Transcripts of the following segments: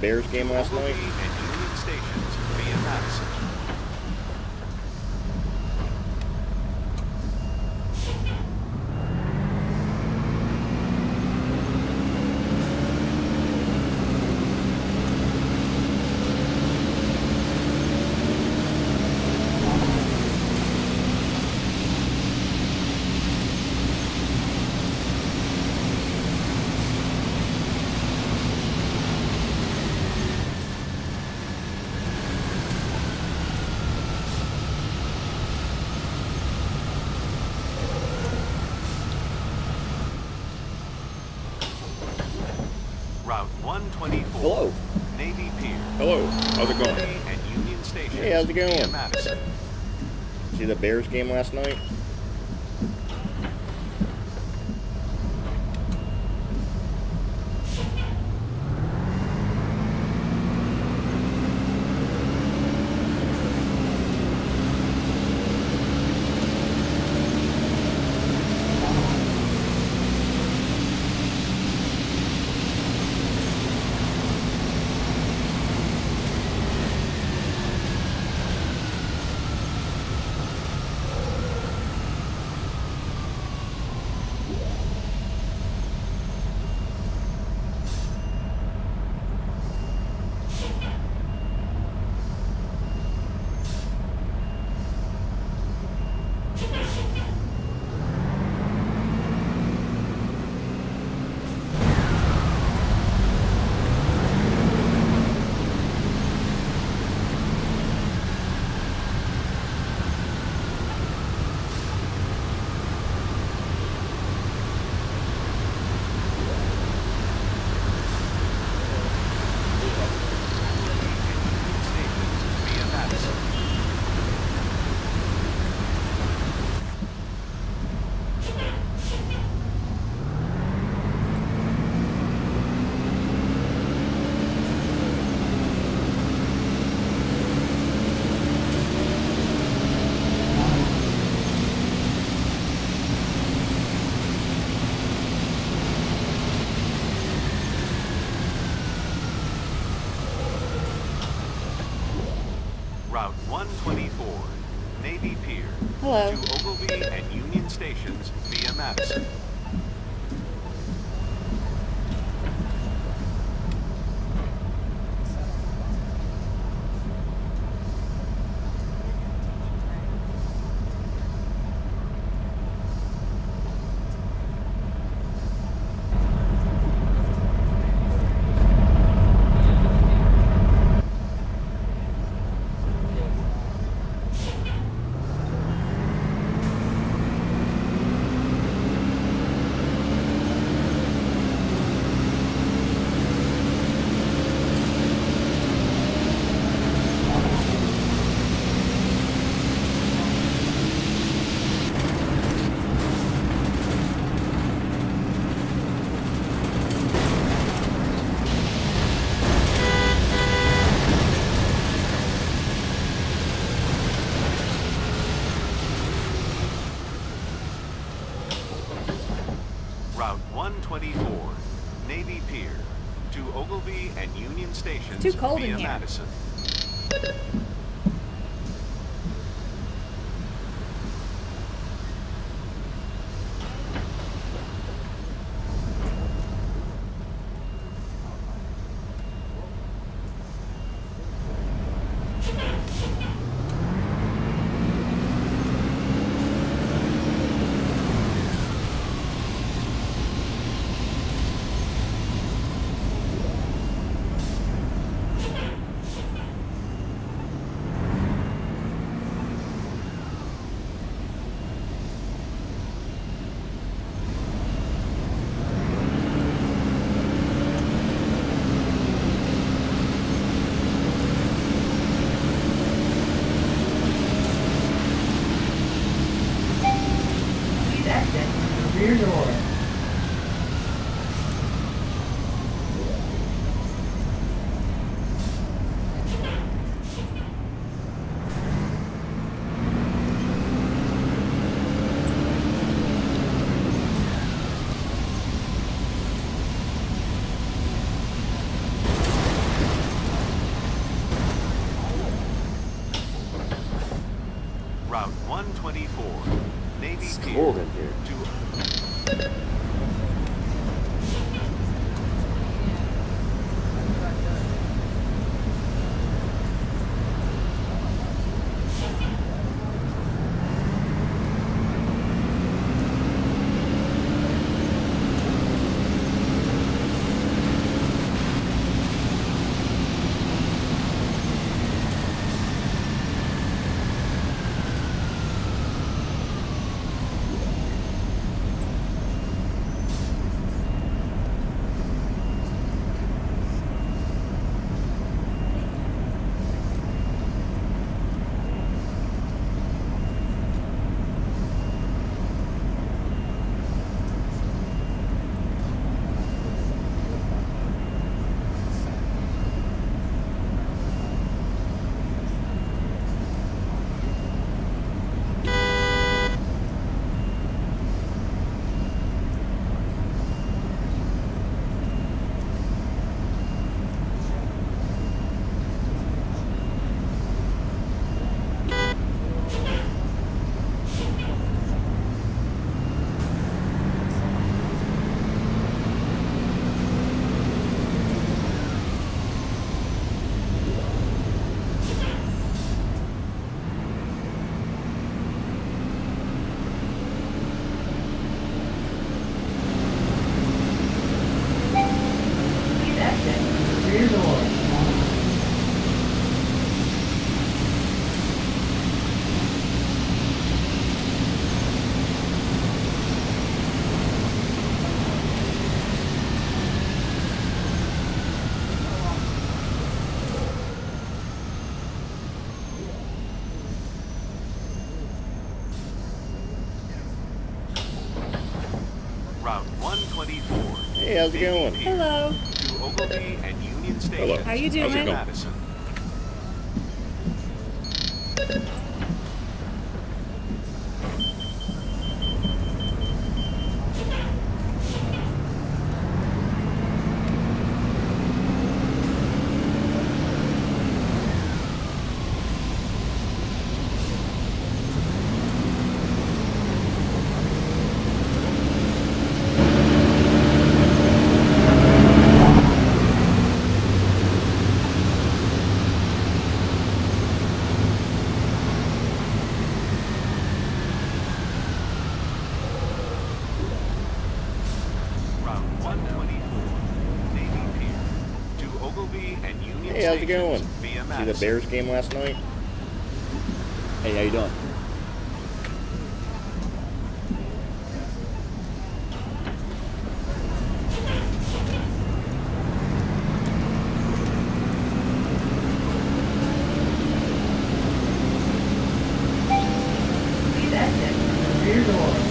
Bears game last night? and Union Stations via Madison. Route 124. Hello. Navy Pier. Hello. How's it going? and Union Stations Hey, how's it via going? Madison. See the Bears game last night? Union Stations via Madison. Route 124. Navy Pier. Hello. To Ogilvie and Union Stations via Madison. Route 124. Navy Pier. To Ogilvie and Union Stations Too cold in here. Madison. cold in here. How's it going? Hello. To Ogilvie and Union Station. Hello. How you How's it doing? going? Madison. Route 124. Navy Pier. To Ogilvy and Union Hey, how's it going? See the Bears game last night? Hey, how you doing? Please exit rear door.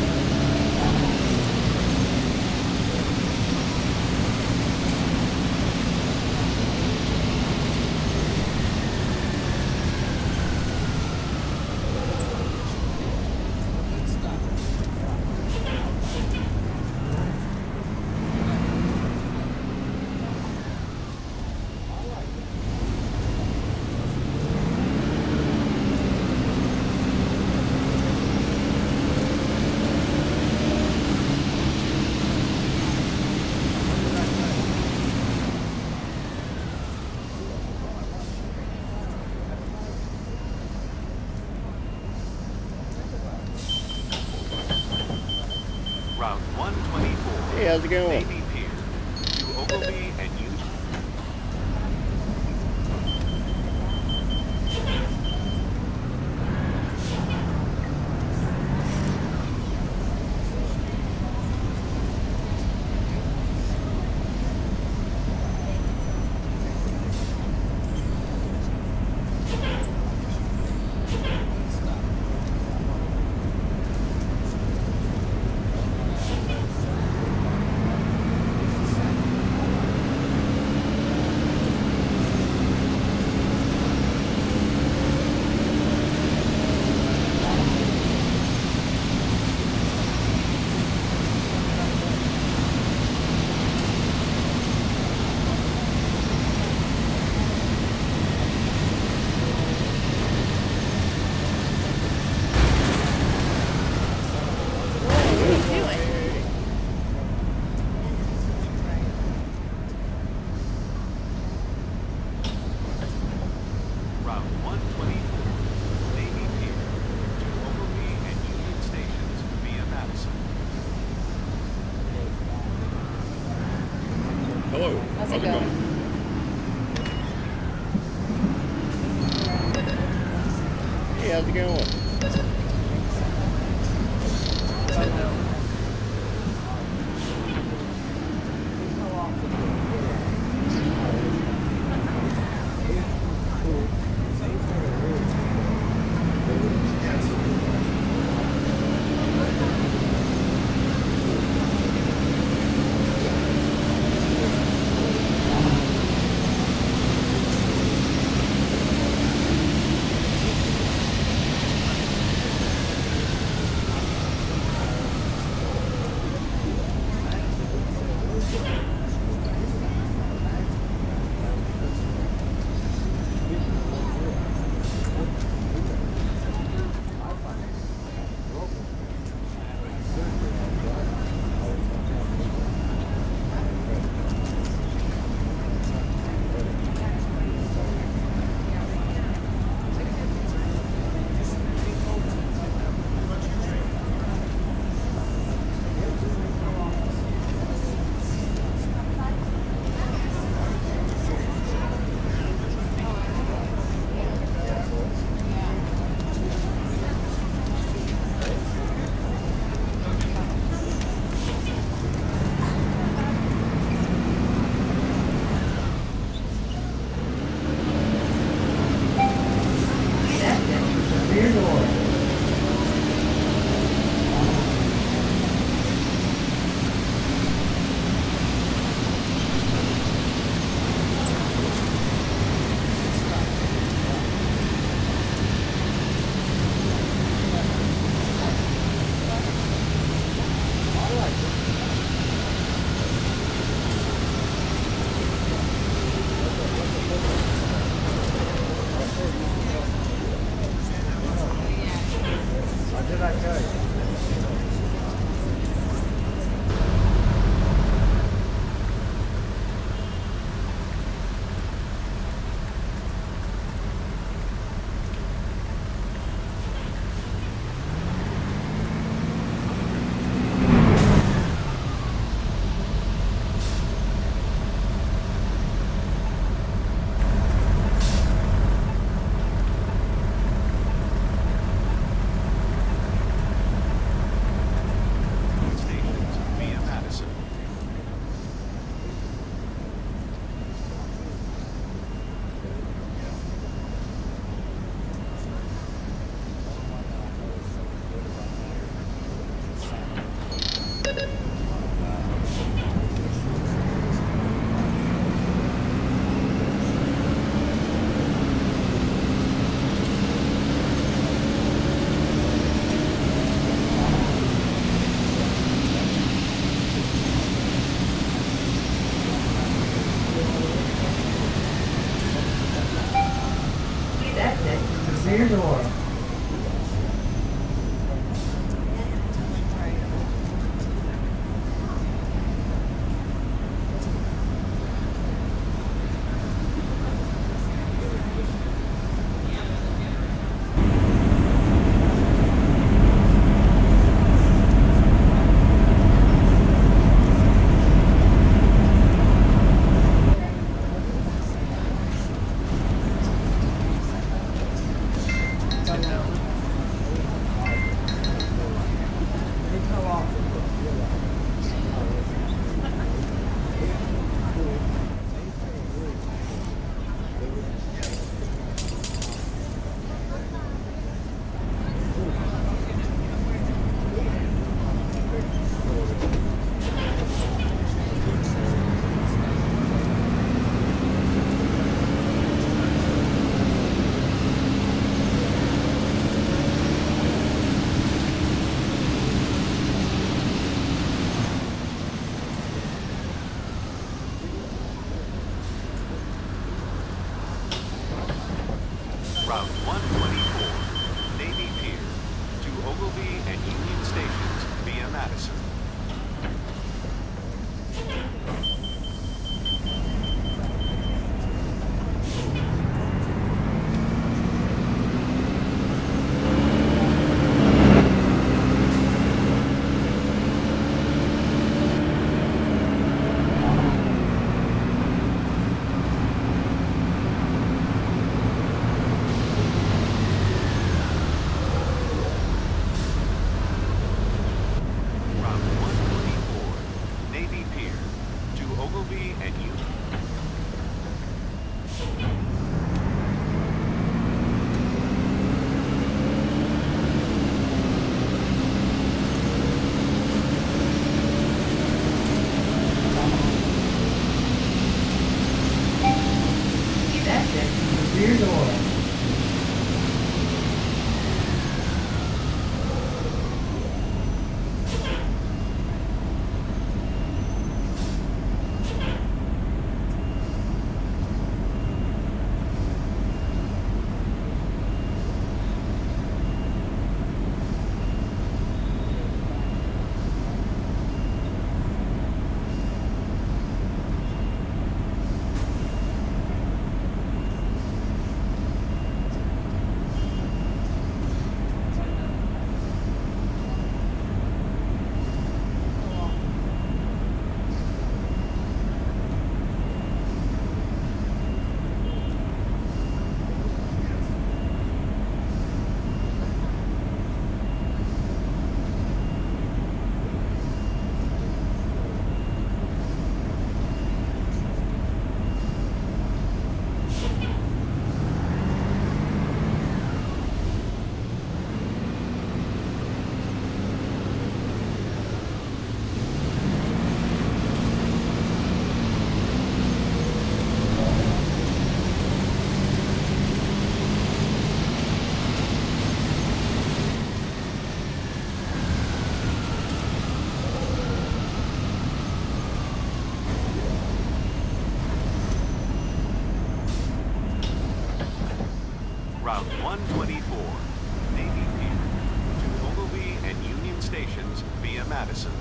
Route 124. Hey, how's it going? Navy Hello. How's it going? Hey, how's it going? 124, Navy Pier to Ogilvie and Union Stations via Madison.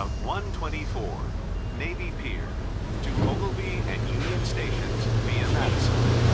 Route 124, Navy Pier, to Ogilvie and Union Stations via Madison.